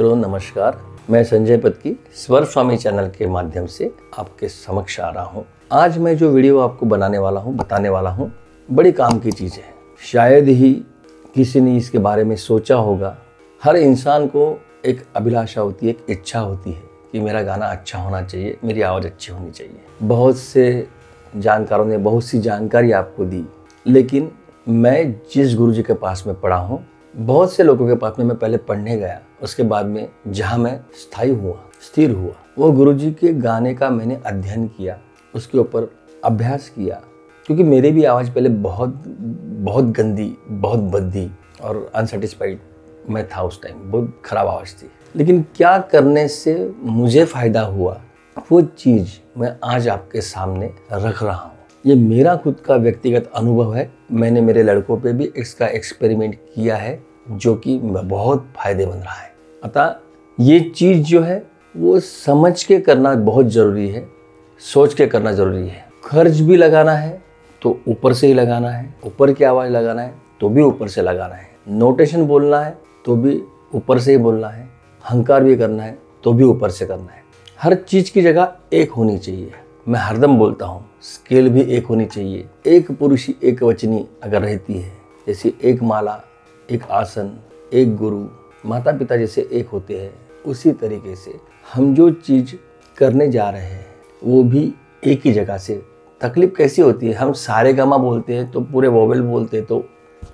मित्रों, नमस्कार। मैं संजय पत्की स्वर स्वामी चैनल के माध्यम से आपके समक्ष आ रहा हूँ। आज मैं जो वीडियो आपको बनाने वाला हूँ, बताने वाला हूँ, बड़ी काम की चीज़ है। शायद ही किसी ने इसके बारे में सोचा होगा। हर इंसान को एक अभिलाषा होती है, एक इच्छा होती है कि मेरा गाना अच्छा होना चाहिए, मेरी आवाज़ अच्छी होनी चाहिए। बहुत से जानकारों ने बहुत सी जानकारी आपको दी, लेकिन मैं जिस गुरु जी के पास में पढ़ा हूँ, बहुत से लोगों के पास में मैं पहले पढ़ने गया। उसके बाद में जहाँ मैं स्थायी हुआ, स्थिर हुआ, वो गुरु जी के गाने का मैंने अध्ययन किया, उसके ऊपर अभ्यास किया, क्योंकि मेरी भी आवाज़ पहले बहुत बहुत गंदी, बहुत बद्दी और अनसेटिस्फाइड मैं था उस टाइम बहुत ख़राब आवाज़ थी। लेकिन क्या करने से मुझे फ़ायदा हुआ, वो चीज़ मैं आज आपके सामने रख रहा हूँ। ये मेरा खुद का व्यक्तिगत अनुभव है, मैंने मेरे लड़कों पे भी इसका एक्सपेरिमेंट किया है। जो कि बहुत फ़ायदेमंद रहा है। अतः ये चीज़ जो है, वो समझ के करना बहुत ज़रूरी है, सोच के करना ज़रूरी है। खर्च भी लगाना है तो ऊपर से ही लगाना है, ऊपर की आवाज़ लगाना है तो भी ऊपर से लगाना है। नोटेशन बोलना है तो भी ऊपर से ही बोलना है। हंकार भी करना है तो भी ऊपर से करना है। हर चीज़ की जगह एक होनी चाहिए। मैं हरदम बोलता हूँ, स्केल भी एक होनी चाहिए। एक पुरुष एक वचनी अगर रहती है, जैसे एक माला एक आसन, एक गुरु माता पिता जैसे एक होते हैं। उसी तरीके से हम जो चीज़ करने जा रहे हैं, वो भी एक ही जगह से। तकलीफ़ कैसी होती है? हम सारे गमा बोलते हैं तो पूरे वोवेल बोलते हैं तो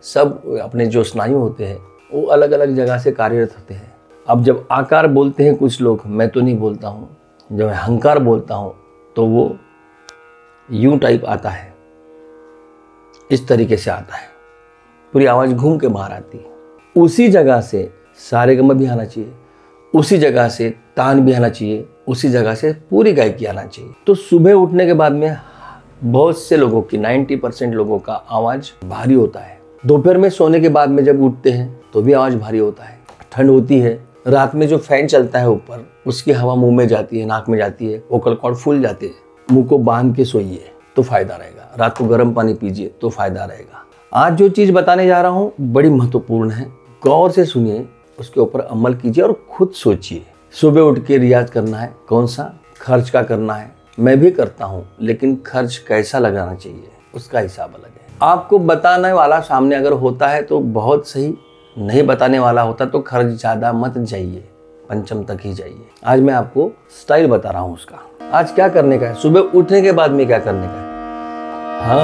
सब अपने जो स्नायु होते हैं, वो अलग अलग जगह से कार्यरत होते हैं। अब जब आकार बोलते हैं कुछ लोग, मैं तो नहीं बोलता हूँ। जब मैं हंकार बोलता हूँ तो वो यू टाइप आता है। इस तरीके से आता है। पूरी आवाज़ घूम के बाहर आती है। उसी जगह से सारे गम भी आना चाहिए। उसी जगह से तान भी आना चाहिए। उसी जगह से पूरी गायकी आना चाहिए। तो सुबह उठने के बाद में बहुत से लोगों की 90 परसेंट लोगों का आवाज़ भारी होता है। दोपहर में सोने के बाद में जब उठते हैं तो भी आवाज़ भारी होता है। ठंड होती है। रात में जो फ़ैन चलता है ऊपर, उसकी हवा मुँह में जाती है, नाक में जाती है वोकल कॉर्ड फूल जाते हैं। मुँह को बाँध के सोइए तो फ़ायदा रहेगा। रात को गर्म पानी पीजिए तो फ़ायदा रहेगा। आज जो चीज़ बताने जा रहा हूँ, बड़ी महत्वपूर्ण है। गौर से सुनिए, उसके ऊपर अमल कीजिए और खुद सोचिए। सुबह उठ के रियाज करना है, कौन सा? खर्च का करना है। मैं भी करता हूँ, लेकिन खर्च कैसा लगाना चाहिए, उसका हिसाब अलग है। आपको बताने वाला सामने अगर होता है तो बहुत सही। नहीं बताने वाला होता तो खर्च ज़्यादा मत जाइए, पंचम तक ही जाइए। आज मैं आपको स्टाइल बता रहा हूँ उसका। आज क्या करने का है? सुबह उठने के बाद में क्या करने का है?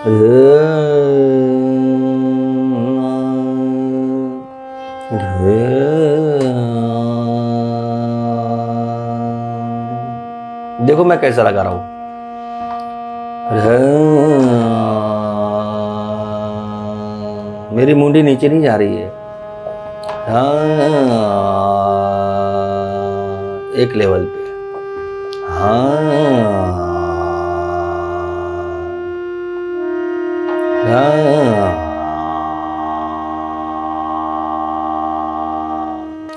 देखो मैं कैसा लगा रहा हूँ। मेरी मुंडी नीचे नहीं जा रही है। एक लेवल पे। हाँ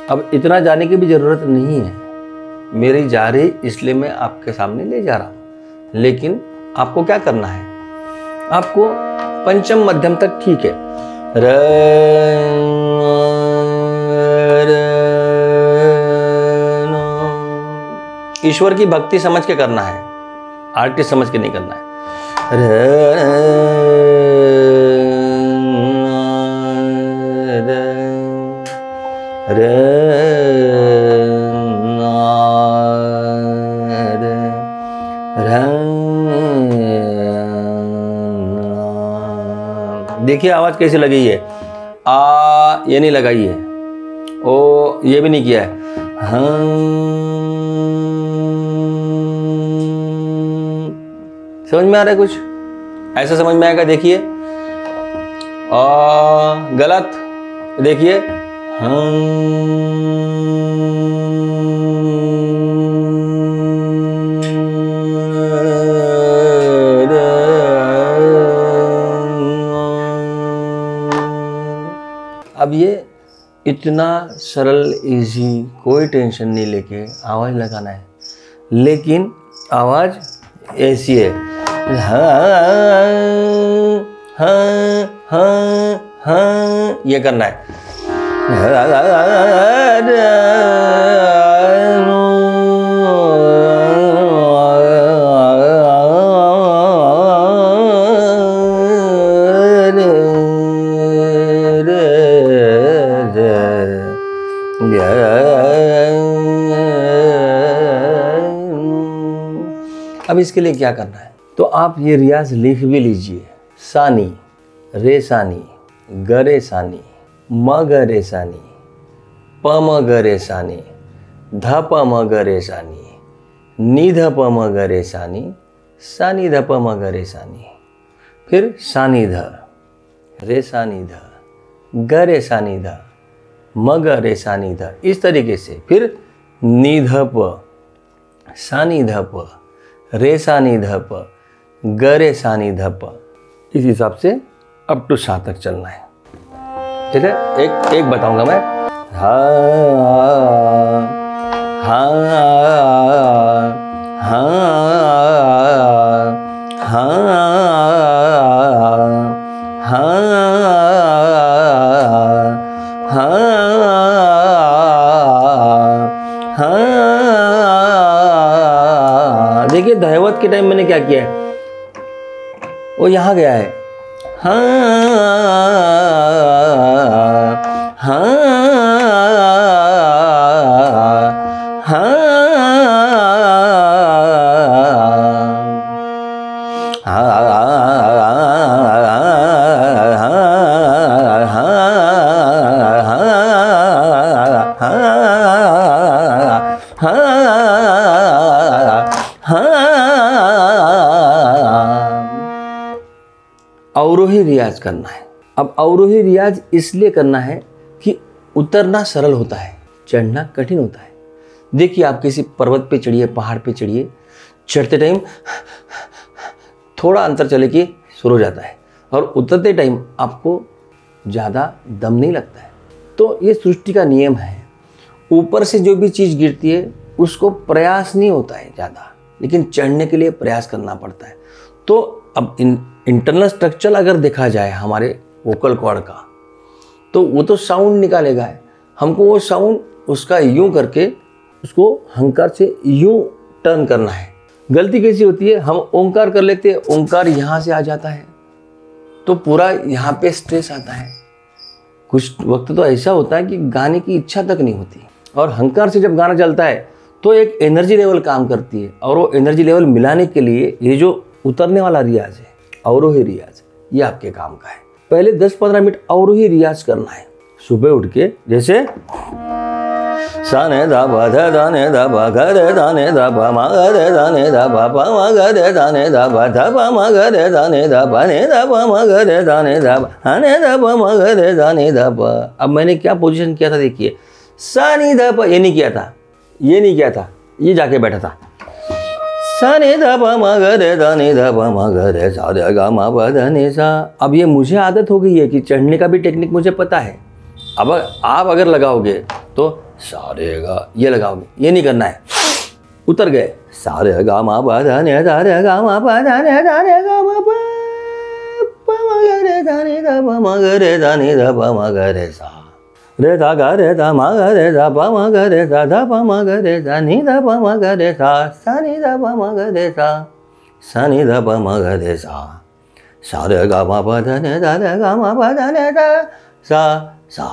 अब इतना जाने की भी ज़रूरत नहीं है। मेरी जा रही इसलिए मैं आपके सामने ले जा रहा हूँ। लेकिन आपको क्या करना है? आपको पंचम मध्यम तक ठीक है। र, ईश्वर की भक्ति समझ के करना है। आर्टिस्ट समझ के नहीं करना है। र, देखिए, आवाज़ कैसे लगी है आ, ये नहीं लगाई है ओ, ये भी नहीं किया है। हाँ समझ में आ रहा है कुछ? ऐसा समझ में आएगा, देखिए। गलत, देखिए। हाँ अब ये इतना सरल इजी कोई टेंशन नहीं लेके आवाज़ लगाना है लेकिन आवाज़ ऐसी है हाँ हाँ हाँ हाँ ये करना है अब इसके लिए क्या करना है? तो आप ये रियाज लिख भी लीजिए। सानी, रे सानी गरे सानी, म गरे सानी, प म गरे सानी, ध प म गरे सानी, नि ध प म गरे सानी सानी ध प म गरे सानी। फिर सानी ध, रे सानी ध गरे सानी ध। म रे सानी ध इस तरीके से. फिर नि ध प रे गरे सानी ध प इस हिसाब से अप टू शाह तक चलना है. ठीक है? एक एक बताऊँगा मैं. हा हा हा हा हा देखिए दहवत के टाइम मैंने क्या किया है? वो यहाँ गया है हाँ हाँ करना है। अब अवरोही रियाज इसलिए करना है कि उतरना सरल होता है, चढ़ना कठिन होता है। देखिए आप किसी पर्वत पे चढ़िए, पहाड़ पे चढ़िए, चढ़ते टाइम थोड़ा अंतर चले कि शुरू हो जाता है और उतरते टाइम आपको ज़्यादा दम नहीं लगता है। तो ये सृष्टि का नियम है। ऊपर से जो भी चीज़ गिरती है, उसको प्रयास नहीं होता है ज़्यादा, लेकिन चढ़ने के लिए प्रयास करना पड़ता है। तो अब इन इंटरनल स्ट्रक्चर अगर देखा जाए हमारे वोकल कॉर्ड का तो वो तो साउंड निकालेगा है। हमको वो साउंड उसका यूँ करके उसको हंकार से यूँ टर्न करना है। गलती कैसी होती है? हम ओंकार कर लेते हैं, ओंकार यहाँ से आ जाता है तो पूरा यहाँ पे स्ट्रेस आता है। कुछ वक्त तो ऐसा होता है कि गाने की इच्छा तक नहीं होती, और हंकार से जब गाना चलता है तो एक एनर्जी लेवल काम करती है, और वो एनर्जी लेवल मिलाने के लिए ये जो उतरने वाला रियाज है, अवरोही रियाज ये आपके काम का है। पहले 10-15 मिनट अवरोही रियाज करना है। सुबह उठ के, जैसे ने अब मैंने क्या पोजीशन किया था, देखिए। सा नी दा पा ये नहीं किया था। ये नहीं किया था। ये जाके बैठा था। सा ने दा पा मा ग रे दा ने दा पा मा ग सा रे गा मा पा ध ने सा अब ये मुझे आदत हो गई है कि चढ़ने का भी टेक्निक मुझे पता है। अब आप अगर लगाओगे तो सारे गा, ये लगाओगे, ये नहीं करना है। उतर गए। सारे गा मा पा ध ने दा रे गा मा पा ध ने दा रे गा मा पा पा ग रे दा ने दा पा मा ग रे दा ने दा पा मा ग रे सा रे धा गा रे धा मा ग रे धा पा मा ग रे धा धा पा मा ग रे धा नी धा पा मा ग रे सा सा नी धा पा मा ग रे सा सा नी धा पा मा ग रे सा सा रे गा मा पा ध ने धा रे गा मा पा ध ने धा सा सा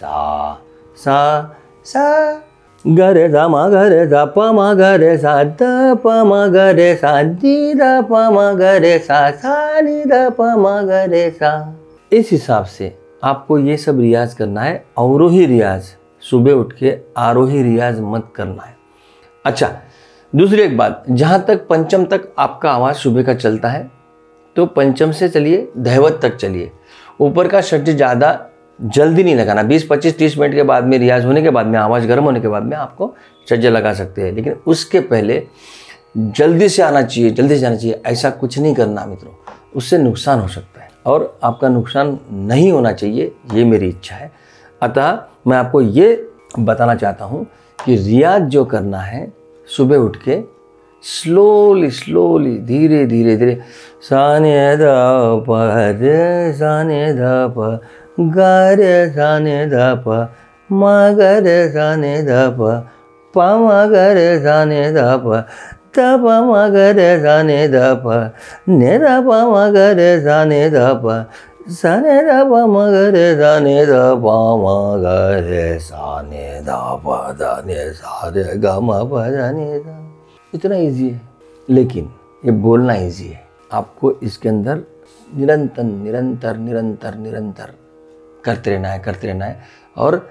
सा सा सा ग रे धा मा ग रे धा प मा ग रे सा ध प मा ग रे सा दी ध प मा ग रे सा सा नी ध प मा ग रे सा इस हिसाब से आपको ये सब रियाज करना है, अवरोही रियाज, सुबह उठ के आरोही रियाज मत करना है। अच्छा दूसरी एक बात, जहाँ तक पंचम तक आपका आवाज़ सुबह का चलता है तो पंचम से चलिए दहवत तक चलिए। ऊपर का शट ज़्यादा जल्दी नहीं लगाना 20 25 30 मिनट के बाद में, रियाज होने के बाद में, आवाज़ गर्म होने के बाद में आपको छज्जा लगा सकते हैं। लेकिन उसके पहले जल्दी से आना चाहिए, जल्दी से आना चाहिए, ऐसा कुछ नहीं करना मित्रों, उससे नुकसान हो सकता है। और आपका नुकसान नहीं होना चाहिए, ये मेरी इच्छा है। अतः मैं आपको ये बताना चाहता हूँ कि रियाज जो करना है, सुबह उठ के स्लोली स्लोली धीरे धीरे धीरे, साने ध प रे, साने ध प, ग रे, साने ध प, म ग रे ध प प म ग रे, साने ध प त प म ग रे साने ध प ने ध प म ग रे साने ध प साने ध प म ग रे साने ध प म ग रे साने प ध ने सा रे ग म प ध ने ध इतना इजी है। लेकिन ये बोलना इजी है। आपको इसके अंदर निरंतर निरंतर निरंतर निरंतर करते रहना है, करते रहना है। और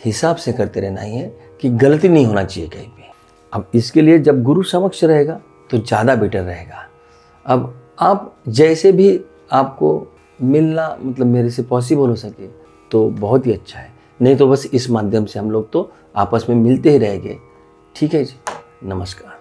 हिसाब से करते रहना ही है कि गलती नहीं होना चाहिए कहीं पे अब इसके लिए जब गुरु समक्ष रहेगा तो ज़्यादा बेटर रहेगा। अब आप जैसे भी आपको मिलना मतलब मेरे से पॉसिबल हो सके तो बहुत ही अच्छा है। नहीं तो बस इस माध्यम से हम लोग तो आपस में मिलते ही रहेंगे। ठीक है जी, नमस्कार।